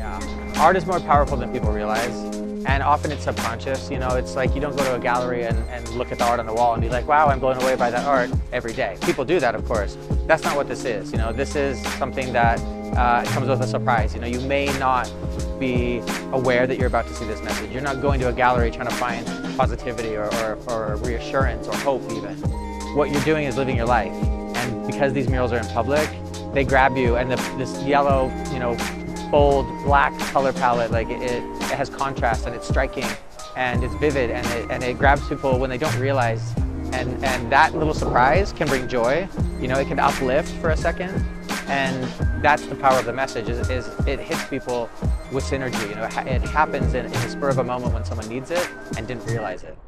Yeah. Art is more powerful than people realize. And often it's subconscious, you know, it's like you don't go to a gallery and, and look at the art on the wall and be like, wow, I'm blown away by that art every day. People do that, of course. That's not what this is, you know, this is something that uh, comes with a surprise. You know, you may not be aware that you're about to see this message. You're not going to a gallery trying to find positivity or, or, or reassurance or hope even. What you're doing is living your life. And because these murals are in public, they grab you and the, this yellow, you know, bold black color palette, like it, it has contrast and it's striking and it's vivid and it, and it grabs people when they don't realize and, and that little surprise can bring joy. You know, it can uplift for a second and that's the power of the message is, is it hits people with synergy. You know, it, happens in, in the spur of a moment when someone needs it and didn't realize it.